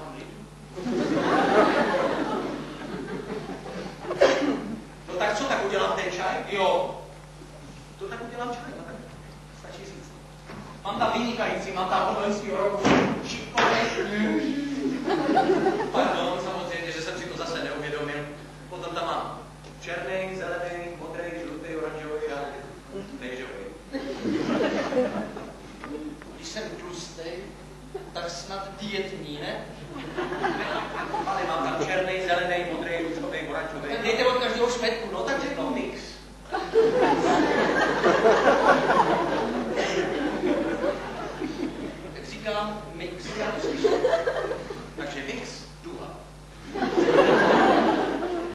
tam jdu. No tak co, tak udělám ten čaj? Jo, To tak udělám čaj, no tak stačí říct. mám tam vynikající, mám tam loňského roku šikovný. Pardon, samozřejmě, že jsem si to zase neuvědomil. Potom tam mám černý, zelený, modrý, žlutý, oranžový a bejžový. Když jsem tlustý, tak snad dietní, ne? Ale mám tam černý, zelený, modrý, růžový, oranžový. Tak dejte od každého šmetku, no tak řeknu mix. tak říkám mix, já to slyším.